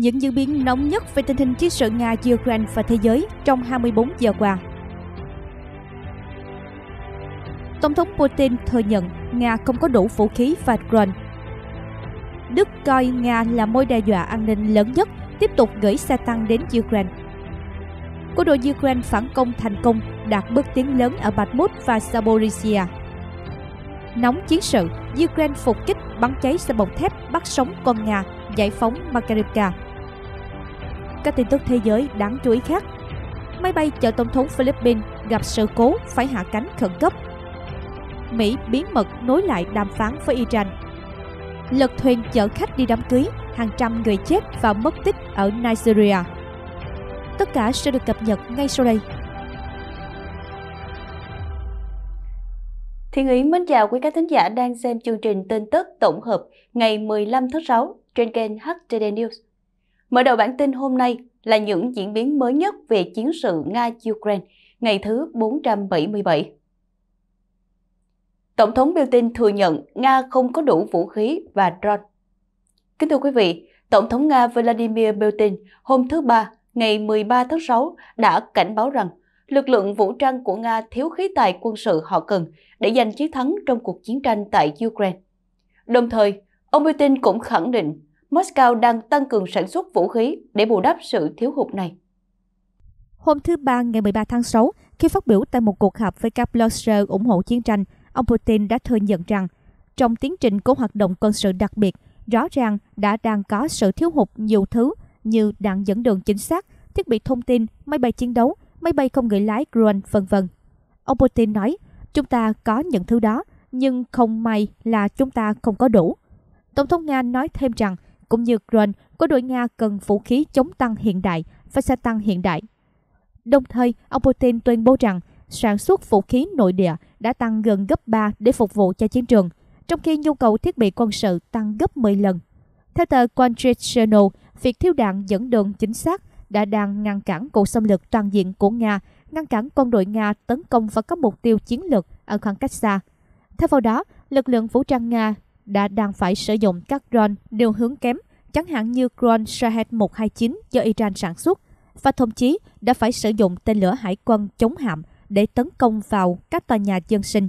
những diễn biến nóng nhất về tình hình chiến sự Nga-Ukraine và thế giới trong 24 giờ qua. Tổng thống Putin thừa nhận Nga không có đủ vũ khí và drone. Đức coi Nga là mối đe dọa an ninh lớn nhất, tiếp tục gửi xe tăng đến Ukraine. Quân đội Ukraine phản công thành công, đạt bước tiến lớn ở Bakhmut và Zaporizhia. Nóng chiến sự, Ukraine phục kích bắn cháy xe bọc thép bắt sống con Nga, giải phóng Makarivka. Các tin tức thế giới đáng chú ý khác. Máy bay chở tổng thống Philippines gặp sự cố phải hạ cánh khẩn cấp. Mỹ bí mật nối lại đàm phán với Iran. Lật thuyền chở khách đi đám cưới, hàng trăm người chết và mất tích ở Nigeria. Tất cả sẽ được cập nhật ngay sau đây. Thiên Ý mến chào quý các thính giả đang xem chương trình tin tức tổng hợp ngày 15 tháng 6 trên kênh HTD News. Mở đầu bản tin hôm nay là những diễn biến mới nhất về chiến sự Nga-Ukraine ngày thứ 477. Tổng thống Putin thừa nhận Nga không có đủ vũ khí và drone. Kính thưa quý vị, Tổng thống Nga Vladimir Putin hôm thứ Ba, ngày 13 tháng 6 đã cảnh báo rằng lực lượng vũ trang của Nga thiếu khí tài quân sự họ cần để giành chiến thắng trong cuộc chiến tranh tại Ukraine. Đồng thời, ông Putin cũng khẳng định Moscow đang tăng cường sản xuất vũ khí để bù đắp sự thiếu hụt này. Hôm thứ Ba ngày 13 tháng 6, khi phát biểu tại một cuộc họp với các blogger ủng hộ chiến tranh, ông Putin đã thừa nhận rằng trong tiến trình của hoạt động quân sự đặc biệt, rõ ràng đã đang có sự thiếu hụt nhiều thứ như đạn dẫn đường chính xác, thiết bị thông tin, máy bay chiến đấu, máy bay không người lái drone, vân vân. Ông Putin nói, chúng ta có những thứ đó, nhưng không may là chúng ta không có đủ. Tổng thống Nga nói thêm rằng, cũng như Ukraine quân đội Nga cần vũ khí chống tăng hiện đại và xe tăng hiện đại. Đồng thời, ông Putin tuyên bố rằng sản xuất vũ khí nội địa đã tăng gần gấp 3 để phục vụ cho chiến trường, trong khi nhu cầu thiết bị quân sự tăng gấp 10 lần. Theo tờ Wall Journal, việc thiếu đạn dẫn đường chính xác đã đang ngăn cản cuộc xâm lược toàn diện của Nga, ngăn cản quân đội Nga tấn công vào các mục tiêu chiến lược ở khoảng cách xa. Theo vào đó, lực lượng vũ trang Nga đã đang phải sử dụng các drone điều hướng kém, chẳng hạn như drone Shahed-129 do Iran sản xuất, và thậm chí đã phải sử dụng tên lửa hải quân chống hạm để tấn công vào các tòa nhà dân sinh.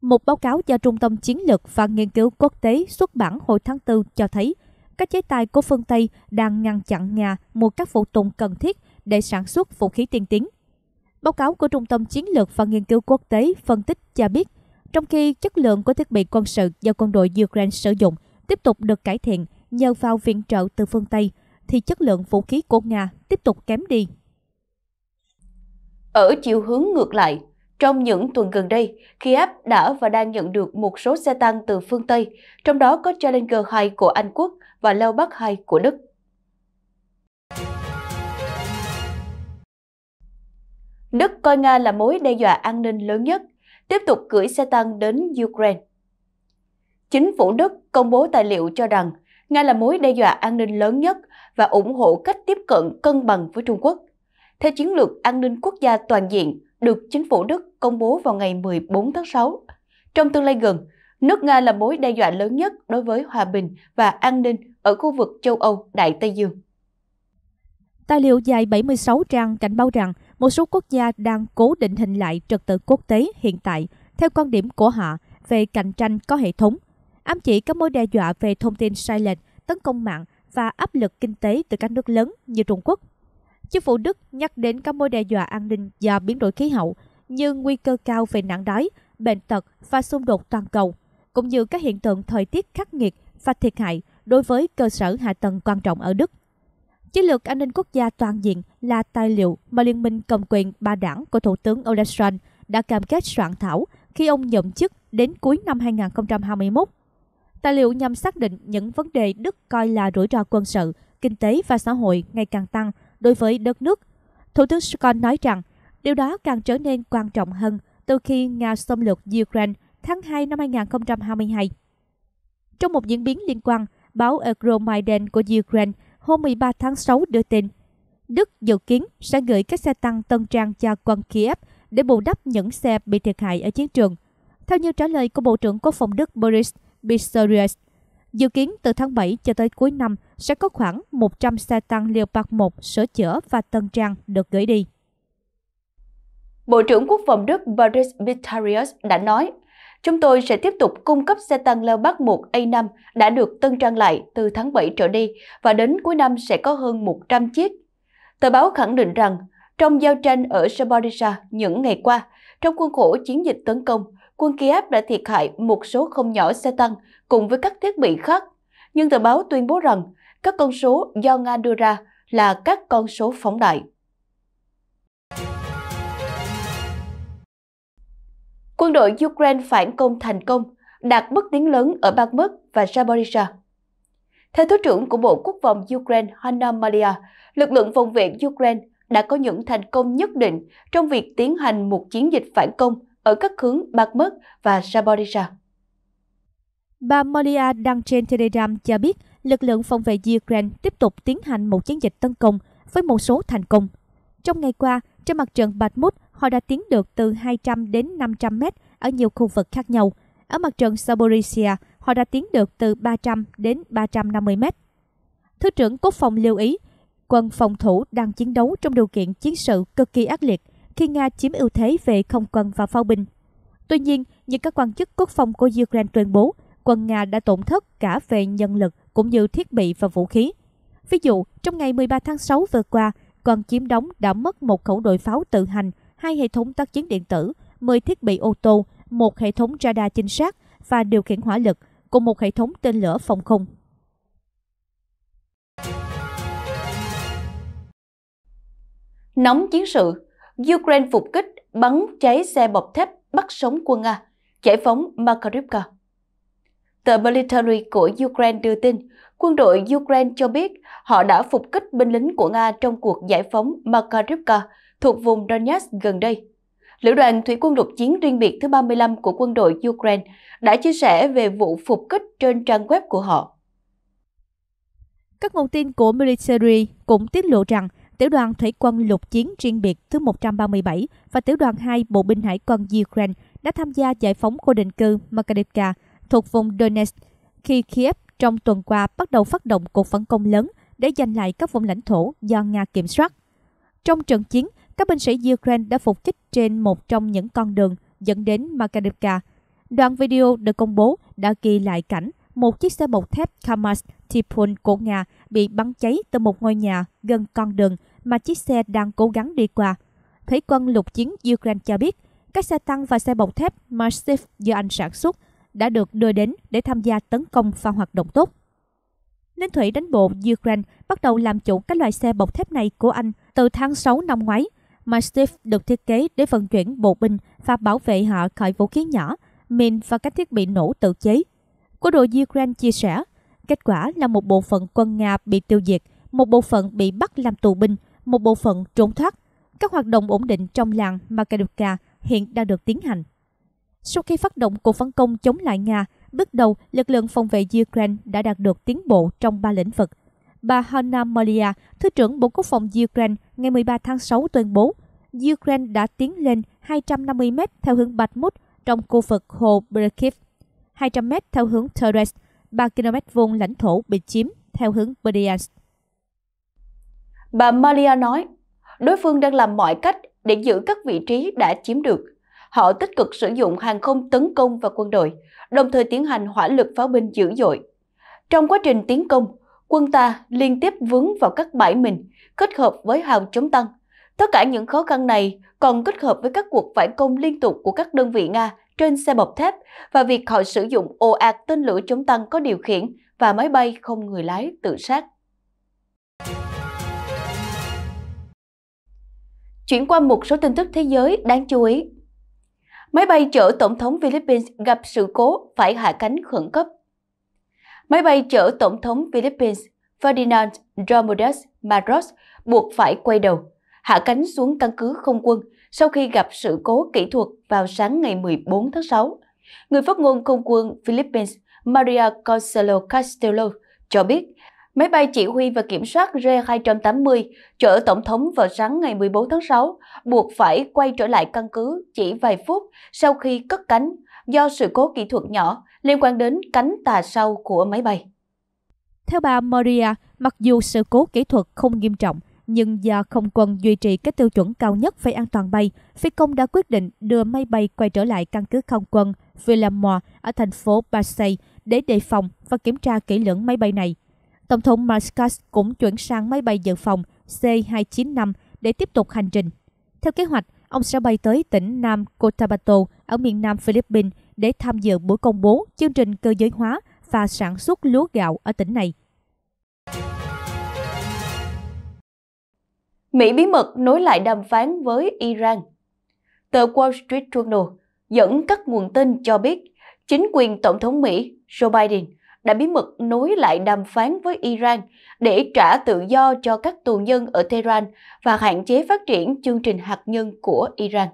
Một báo cáo do Trung tâm Chiến lược và Nghiên cứu Quốc tế xuất bản hồi tháng 4 cho thấy các chế tài của phương Tây đang ngăn chặn Nga mua các phụ tùng cần thiết để sản xuất vũ khí tiên tiến. Báo cáo của Trung tâm Chiến lược và Nghiên cứu Quốc tế phân tích cho biết, trong khi chất lượng của thiết bị quân sự do quân đội Ukraine sử dụng tiếp tục được cải thiện nhờ vào viện trợ từ phương Tây, thì chất lượng vũ khí của Nga tiếp tục kém đi. Ở chiều hướng ngược lại, trong những tuần gần đây, Kiev đã và đang nhận được một số xe tăng từ phương Tây, trong đó có Challenger 2 của Anh Quốc và Leopard 2 của Đức. Đức coi Nga là mối đe dọa an ninh lớn nhất, tiếp tục gửi xe tăng đến Ukraine. Chính phủ Đức công bố tài liệu cho rằng Nga là mối đe dọa an ninh lớn nhất và ủng hộ cách tiếp cận cân bằng với Trung Quốc. Theo chiến lược an ninh quốc gia toàn diện được chính phủ Đức công bố vào ngày 14 tháng 6. Trong tương lai gần, nước Nga là mối đe dọa lớn nhất đối với hòa bình và an ninh ở khu vực châu Âu Đại Tây Dương. Tài liệu dài 76 trang cảnh báo rằng một số quốc gia đang cố định hình lại trật tự quốc tế hiện tại theo quan điểm của họ về cạnh tranh có hệ thống, ám chỉ các mối đe dọa về thông tin sai lệch, tấn công mạng và áp lực kinh tế từ các nước lớn như Trung Quốc. Chính phủ Đức nhắc đến các mối đe dọa an ninh do biến đổi khí hậu như nguy cơ cao về nạn đói, bệnh tật và xung đột toàn cầu, cũng như các hiện tượng thời tiết khắc nghiệt và thiệt hại đối với cơ sở hạ tầng quan trọng ở Đức. Chiến lược an ninh quốc gia toàn diện là tài liệu mà Liên minh cầm quyền ba đảng của Thủ tướng Olaf Scholz đã cam kết soạn thảo khi ông nhậm chức đến cuối năm 2021. Tài liệu nhằm xác định những vấn đề Đức coi là rủi ro quân sự, kinh tế và xã hội ngày càng tăng đối với đất nước. Thủ tướng Scholz nói rằng điều đó càng trở nên quan trọng hơn từ khi Nga xâm lược Ukraine tháng 2 năm 2022. Trong một diễn biến liên quan, báo Euromaidan của Ukraine hôm 13 tháng 6 đưa tin Đức dự kiến sẽ gửi các xe tăng tân trang cho quân Kiev để bù đắp những xe bị thiệt hại ở chiến trường. Theo như trả lời của Bộ trưởng Quốc phòng Đức Boris Pistorius, Dự kiến từ tháng 7 cho tới cuối năm sẽ có khoảng 100 xe tăng Leopard 1 sửa chữa và tân trang được gửi đi. Bộ trưởng Quốc phòng Đức Boris Pistorius đã nói, Chúng tôi sẽ tiếp tục cung cấp xe tăng Leopard 1 A5 đã được tân trang lại từ tháng 7 trở đi và đến cuối năm sẽ có hơn 100 chiếc. Tờ báo khẳng định rằng, trong giao tranh ở Saborisha những ngày qua, trong khuôn khổ chiến dịch tấn công, quân Kiev đã thiệt hại một số không nhỏ xe tăng cùng với các thiết bị khác. Nhưng tờ báo tuyên bố rằng các con số do Nga đưa ra là các con số phóng đại. Quân đội Ukraine phản công thành công, đạt bước tiến lớn ở Bakhmut và Zaporizhia. Theo Thứ trưởng của Bộ Quốc phòng Ukraine Hanna Malia, lực lượng phòng vệ Ukraine đã có những thành công nhất định trong việc tiến hành một chiến dịch phản công ở các hướng Bakhmut và Zaporizhia. Bà Molia đăng trên Telegram cho biết lực lượng phòng vệ Ukraine tiếp tục tiến hành một chiến dịch tấn công với một số thành công. Trong ngày qua, trên mặt trận Bakhmut, họ đã tiến được từ 200 đến 500 mét ở nhiều khu vực khác nhau. Ở mặt trận Zaporizhia, họ đã tiến được từ 300 đến 350 mét. Thứ trưởng Quốc phòng lưu ý, quân phòng thủ đang chiến đấu trong điều kiện chiến sự cực kỳ ác liệt khi Nga chiếm ưu thế về không quân và pháo binh. Tuy nhiên, những các quan chức quốc phòng của Ukraine tuyên bố quân Nga đã tổn thất cả về nhân lực cũng như thiết bị và vũ khí. Ví dụ, trong ngày 13 tháng 6 vừa qua, quân chiếm đóng đã mất một khẩu đội pháo tự hành, hai hệ thống tác chiến điện tử, 10 thiết bị ô tô, một hệ thống radar chính xác và điều khiển hỏa lực, cùng một hệ thống tên lửa phòng không. Nóng chiến sự, Ukraine phục kích bắn cháy xe bọc thép bắt sống quân Nga, giải phóng Makarivka. Tờ Military của Ukraine đưa tin, quân đội Ukraine cho biết họ đã phục kích binh lính của Nga trong cuộc giải phóng Makarivka thuộc vùng Donetsk gần đây. Lữ đoàn Thủy quân lục chiến riêng biệt thứ 35 của quân đội Ukraine đã chia sẻ về vụ phục kích trên trang web của họ. Các nguồn tin của Military cũng tiết lộ rằng Tiểu đoàn Thủy quân lục chiến riêng biệt thứ 137 và Tiểu đoàn 2 Bộ binh Hải quân Ukraine đã tham gia giải phóng khu định cư Makarivka thuộc vùng Donetsk khi Kiev trong tuần qua bắt đầu phát động cuộc phản công lớn để giành lại các vùng lãnh thổ do Nga kiểm soát. Trong trận chiến, các binh sĩ Ukraine đã phục kích trên một trong những con đường dẫn đến Makarivka. Đoạn video được công bố đã ghi lại cảnh một chiếc xe bọc thép Kamaz Tipun của Nga bị bắn cháy từ một ngôi nhà gần con đường mà chiếc xe đang cố gắng đi qua. Thấy quân lục chiến Ukraine cho biết, các xe tăng và xe bọc thép Massive do Anh sản xuất đã được đưa đến để tham gia tấn công và hoạt động tốt. Ninh thủy đánh bộ Ukraine bắt đầu làm chủ các loại xe bọc thép này của Anh từ tháng 6 năm ngoái. Mastiff được thiết kế để vận chuyển bộ binh và bảo vệ họ khỏi vũ khí nhỏ, mìn và các thiết bị nổ tự chế. Quân đội Ukraine chia sẻ, kết quả là một bộ phận quân Nga bị tiêu diệt, một bộ phận bị bắt làm tù binh, một bộ phận trốn thoát. Các hoạt động ổn định trong làng Makedovka hiện đang được tiến hành. Sau khi phát động cuộc phản công chống lại Nga, bước đầu lực lượng phòng vệ Ukraine đã đạt được tiến bộ trong ba lĩnh vực. Bà Hanna Malia, Thứ trưởng Bộ Quốc phòng Ukraine, ngày 13 tháng 6 tuyên bố, Ukraine đã tiến lên 250 m theo hướng Bakhmut trong khu vực hồ Berkiv, 200 m theo hướng Teres, 3 km vuông lãnh thổ bị chiếm theo hướng Berdyansk. Bà Malia nói, đối phương đang làm mọi cách để giữ các vị trí đã chiếm được họ tích cực sử dụng hàng không tấn công và quân đội, đồng thời tiến hành hỏa lực pháo binh dữ dội. Trong quá trình tiến công, quân ta liên tiếp vướng vào các bãi mình, kết hợp với hào chống tăng. Tất cả những khó khăn này còn kết hợp với các cuộc phản công liên tục của các đơn vị Nga trên xe bọc thép và việc họ sử dụng ồ ạt tên lửa chống tăng có điều khiển và máy bay không người lái tự sát. Chuyển qua một số tin tức thế giới đáng chú ý. Máy bay chở Tổng thống Philippines gặp sự cố phải hạ cánh khẩn cấp. Máy bay chở Tổng thống Philippines Ferdinand Romualdez Marcos buộc phải quay đầu, hạ cánh xuống căn cứ không quân sau khi gặp sự cố kỹ thuật vào sáng ngày 14 tháng 6. Người phát ngôn không quân Philippines Maria Consuelo Castelo cho biết Máy bay chỉ huy và kiểm soát R-280 chở Tổng thống vào sáng ngày 14 tháng 6 buộc phải quay trở lại căn cứ chỉ vài phút sau khi cất cánh do sự cố kỹ thuật nhỏ liên quan đến cánh tà sau của máy bay. Theo bà Maria, mặc dù sự cố kỹ thuật không nghiêm trọng, nhưng do không quân duy trì các tiêu chuẩn cao nhất về an toàn bay, phi công đã quyết định đưa máy bay quay trở lại căn cứ không quân Villamore ở thành phố Marseille để đề phòng và kiểm tra kỹ lưỡng máy bay này. Tổng thống Marcos cũng chuyển sang máy bay dự phòng C-295 để tiếp tục hành trình. Theo kế hoạch, ông sẽ bay tới tỉnh Nam Cotabato ở miền Nam Philippines để tham dự buổi công bố chương trình cơ giới hóa và sản xuất lúa gạo ở tỉnh này. Mỹ bí mật nối lại đàm phán với Iran. Tờ Wall Street Journal dẫn các nguồn tin cho biết chính quyền Tổng thống Mỹ Joe Biden đã bí mật nối lại đàm phán với Iran để trả tự do cho các tù nhân ở Tehran và hạn chế phát triển chương trình hạt nhân của Iran.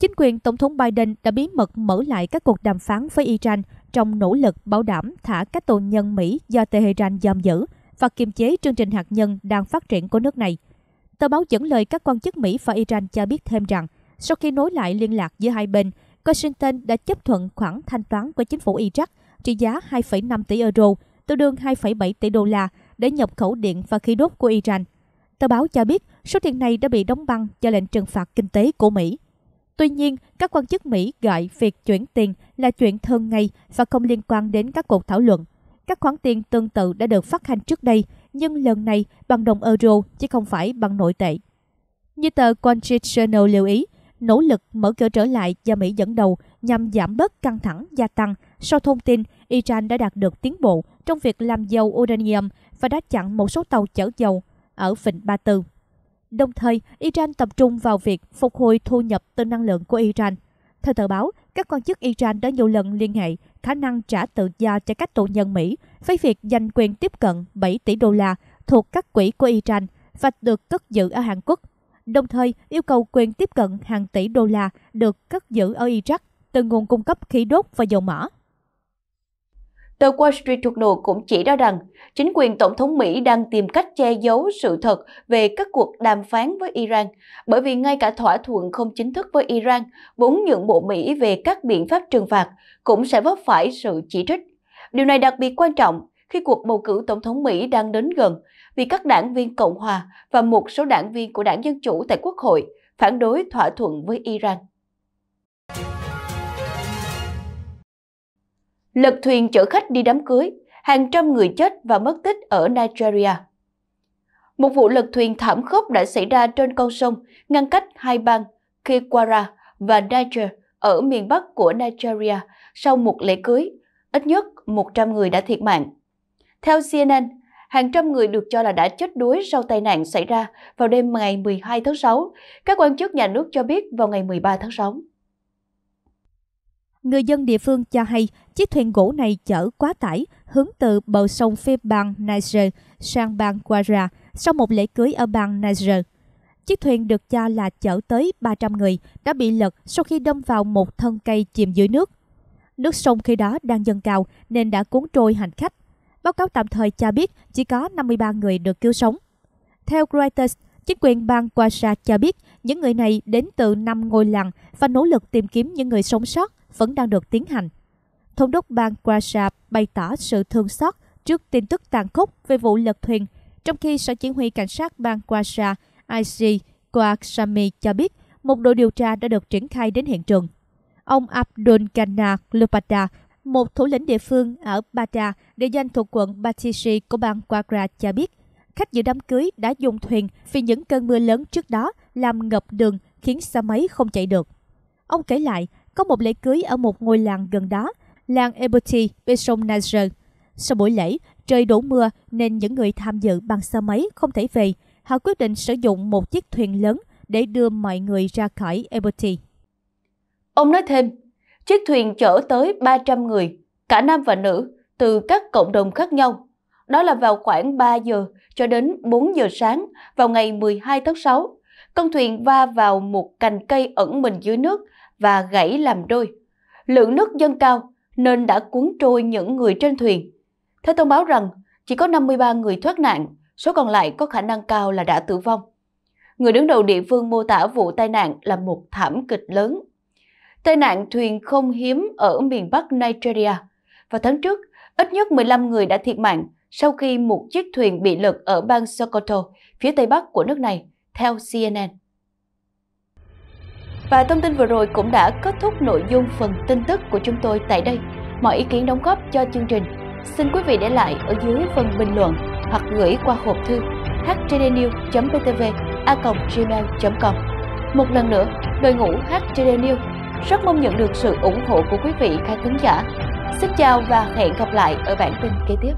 Chính quyền Tổng thống Biden đã bí mật mở lại các cuộc đàm phán với Iran trong nỗ lực bảo đảm thả các tù nhân Mỹ do Tehran giam giữ và kiềm chế chương trình hạt nhân đang phát triển của nước này. Tờ báo dẫn lời các quan chức Mỹ và Iran cho biết thêm rằng, sau khi nối lại liên lạc giữa hai bên, Washington đã chấp thuận khoản thanh toán của chính phủ Iraq trị giá 2,5 tỷ euro, tương đương 2,7 tỷ đô la để nhập khẩu điện và khí đốt của Iran. Tờ báo cho biết số tiền này đã bị đóng băng do lệnh trừng phạt kinh tế của Mỹ. Tuy nhiên, các quan chức Mỹ gọi việc chuyển tiền là chuyện thường ngày và không liên quan đến các cuộc thảo luận. Các khoản tiền tương tự đã được phát hành trước đây, nhưng lần này bằng đồng euro chứ không phải bằng nội tệ. Như tờ Wall Street Journal lưu ý, nỗ lực mở cửa trở lại do Mỹ dẫn đầu nhằm giảm bớt căng thẳng gia tăng sau thông tin Iran đã đạt được tiến bộ trong việc làm dầu uranium và đã chặn một số tàu chở dầu ở Vịnh Ba Tư. Đồng thời, Iran tập trung vào việc phục hồi thu nhập từ năng lượng của Iran. Theo tờ báo, các quan chức Iran đã nhiều lần liên hệ khả năng trả tự do cho các tù nhân Mỹ với việc giành quyền tiếp cận 7 tỷ đô la thuộc các quỹ của Iran và được cất giữ ở Hàn Quốc đồng thời yêu cầu quyền tiếp cận hàng tỷ đô la được cất giữ ở Iraq từ nguồn cung cấp khí đốt và dầu mỏ. Tờ Wall Street Journal cũng chỉ ra rằng chính quyền Tổng thống Mỹ đang tìm cách che giấu sự thật về các cuộc đàm phán với Iran, bởi vì ngay cả thỏa thuận không chính thức với Iran, vốn nhượng bộ Mỹ về các biện pháp trừng phạt, cũng sẽ vấp phải sự chỉ trích. Điều này đặc biệt quan trọng khi cuộc bầu cử Tổng thống Mỹ đang đến gần vì các đảng viên Cộng hòa và một số đảng viên của đảng Dân Chủ tại Quốc hội phản đối thỏa thuận với Iran. Lật thuyền chở khách đi đám cưới, hàng trăm người chết và mất tích ở Nigeria. Một vụ lật thuyền thảm khốc đã xảy ra trên con sông ngăn cách hai bang Kekwara và Niger ở miền Bắc của Nigeria sau một lễ cưới. Ít nhất 100 người đã thiệt mạng. Theo CNN, hàng trăm người được cho là đã chết đuối sau tai nạn xảy ra vào đêm ngày 12 tháng 6. Các quan chức nhà nước cho biết vào ngày 13 tháng 6. Người dân địa phương cho hay chiếc thuyền gỗ này chở quá tải hướng từ bờ sông phía bang Niger sang bang Guara sau một lễ cưới ở bang Niger. Chiếc thuyền được cho là chở tới 300 người đã bị lật sau khi đâm vào một thân cây chìm dưới nước. Nước sông khi đó đang dâng cao nên đã cuốn trôi hành khách. Báo cáo tạm thời cho biết chỉ có 53 người được cứu sống. Theo Reuters, chính quyền bang Guara cho biết những người này đến từ năm ngôi làng và nỗ lực tìm kiếm những người sống sót vẫn đang được tiến hành. Thống đốc bang Kwara bày tỏ sự thương xót trước tin tức tàn khốc về vụ lật thuyền, trong khi Sở Chỉ huy Cảnh sát bang Kwara IC Kwasami cho biết một đội điều tra đã được triển khai đến hiện trường. Ông Abdul Ghana Lupata, một thủ lĩnh địa phương ở Bata, địa danh thuộc quận Batishi của bang Quagra cho biết, khách dự đám cưới đã dùng thuyền vì những cơn mưa lớn trước đó làm ngập đường khiến xe máy không chạy được. Ông kể lại, có một lễ cưới ở một ngôi làng gần đó, làng Eboti bên sông Niger. Sau buổi lễ, trời đổ mưa nên những người tham dự bằng xe máy không thể về. Họ quyết định sử dụng một chiếc thuyền lớn để đưa mọi người ra khỏi Eboti. Ông nói thêm, chiếc thuyền chở tới 300 người, cả nam và nữ, từ các cộng đồng khác nhau. Đó là vào khoảng 3 giờ cho đến 4 giờ sáng vào ngày 12 tháng 6. Con thuyền va vào một cành cây ẩn mình dưới nước và gãy làm đôi. Lượng nước dâng cao nên đã cuốn trôi những người trên thuyền. Theo thông báo rằng, chỉ có 53 người thoát nạn, số còn lại có khả năng cao là đã tử vong. Người đứng đầu địa phương mô tả vụ tai nạn là một thảm kịch lớn. tai nạn thuyền không hiếm ở miền Bắc Nigeria. Vào tháng trước, ít nhất 15 người đã thiệt mạng sau khi một chiếc thuyền bị lật ở bang Sokoto, phía tây bắc của nước này, theo CNN. Và thông tin vừa rồi cũng đã kết thúc nội dung phần tin tức của chúng tôi tại đây. Mọi ý kiến đóng góp cho chương trình, xin quý vị để lại ở dưới phần bình luận hoặc gửi qua hộp thư htdnews.ptv.gmail.com Một lần nữa, đội ngũ HTD News rất mong nhận được sự ủng hộ của quý vị khán thính giả. Xin chào và hẹn gặp lại ở bản tin kế tiếp.